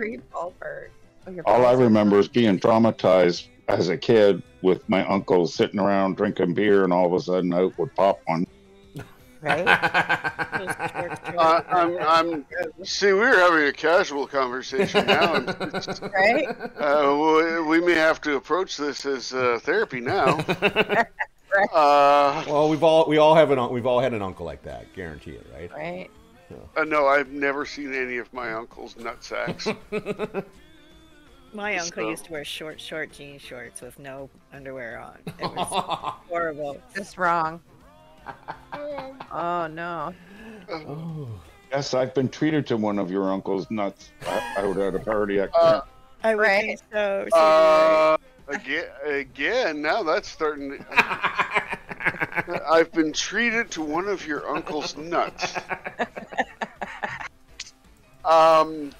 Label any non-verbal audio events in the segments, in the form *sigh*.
creep all part. Oh, All I remember is being traumatized as a kid with my uncle sitting around drinking beer, and all of a sudden out would pop one. Right? *laughs* Uh, I'm, I'm. See, we're having a casual conversation now. and *laughs* right? Uh, we- we may have to approach this as uh, therapy now. *laughs* Uh, well, we've all we all have an un- we've all had an uncle like that, guarantee it, right? Right. Uh, no, I've never seen any of my uncle's nut sacks. *laughs* My uncle So- used to wear short, short jean shorts with no underwear on. It was *laughs* horrible. Just wrong. *laughs* Oh no. Oh. Yes, I've been treated to one of your uncle's nuts out at a party. At Uh, I would Right. think so. too. uh, again, again. Now that's starting. To, I've been treated to one of your uncle's nuts. Um,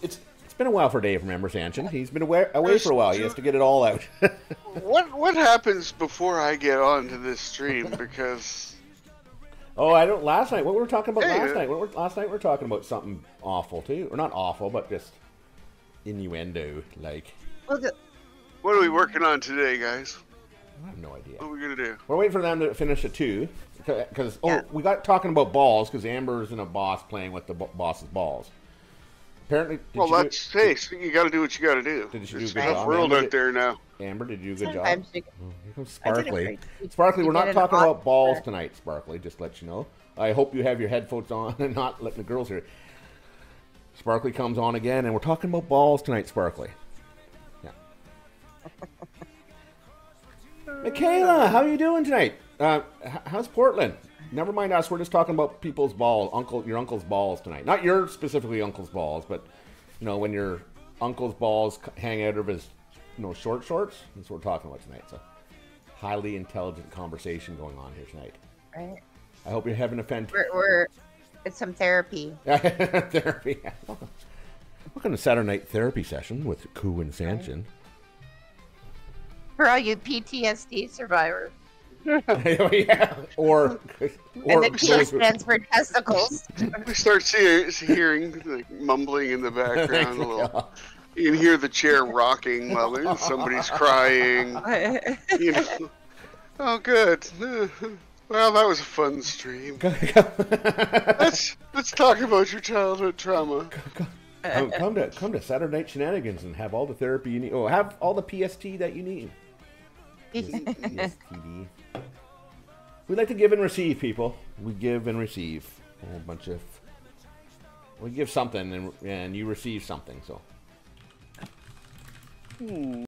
it's it's been a while for Dave. Remember Sanchin? He's been away away for a while. He has to get it all out. *laughs* what what happens before I get onto this stream? Because oh, I don't. Last night, what were we were talking about Hey, last uh, night? What were, last night we were talking about something awful too, or not awful, but just innuendo. Like what are we working on today, guys? I have no idea. What are we gonna do? We're waiting for them to finish at two, because oh, Yeah. we got talking about balls because Amber's and a boss playing with the bo- boss's balls. Apparently, did well, you do- that's hey, so you got to do what you got to do. Did you do a good job, world Amber? out there now. Amber, did you do a good job? sometimes you, Oh, here comes I did a Sparkly. Sparkly, you we're not talking about balls job. tonight, Sparkly. Just to let you know. I hope you have your headphones on *laughs* and not letting the girls hear. it. Sparkly comes on again, and we're talking about balls tonight, Sparkly. Yeah. *laughs* Michaela, how are you doing tonight? Uh, how's Portland? Never mind us. We're just talking about people's balls, uncle, your uncle's balls tonight. Not your specifically uncle's balls, but you know when your uncle's balls hang out of his, you know, short shorts. That's what we're talking about tonight. So, highly intelligent conversation going on here tonight. right? I hope you're having a fantastic We're, we're it's some therapy. *laughs* therapy. Welcome. Welcome to Saturday night therapy session with Coo and Sanchin. For all you PTSD survivors. Yeah. *laughs* Or, or and the T stands for testicles. *laughs* We start see, hearing like, mumbling in the background a little. You can hear the chair rocking while there's somebody's crying. You know. Oh, good. Well, that was a fun stream. Let's let's talk about your childhood trauma. come, come to come to Saturday Night Shenanigans and have all the therapy you need. Oh, have all the PST that you need. *laughs* PSTD. We like to give and receive, people. We give and receive a whole bunch of. We give something and and you receive something. So hmm.